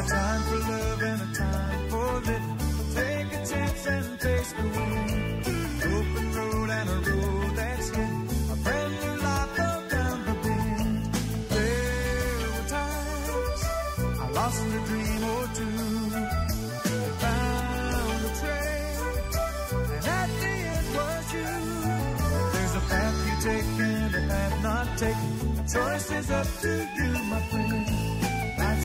a time for love and a time for living. Take a chance and face the wind. Open road and a road that's hidden. A brand new life up down the bend. There were times I lost a dream or two. Found a trail, and at the end was you. There's a path you take and a path not taken. Choice is up to you, my friend.